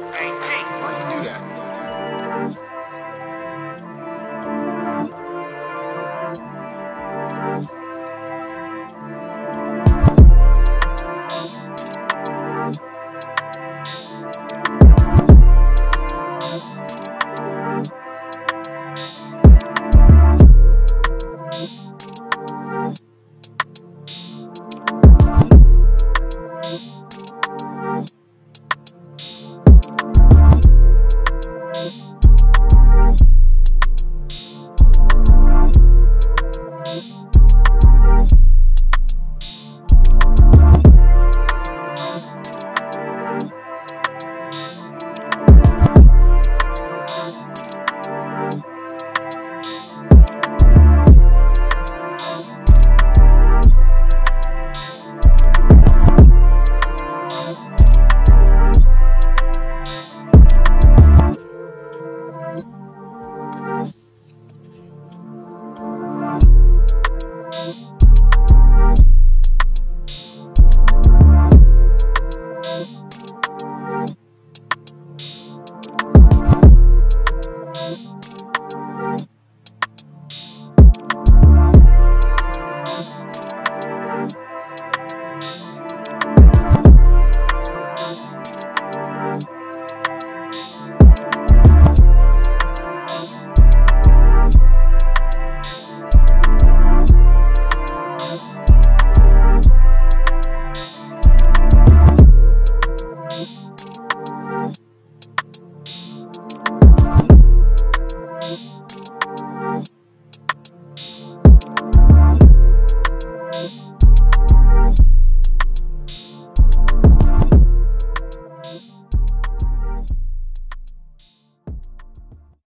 Hey, T. Why you do that?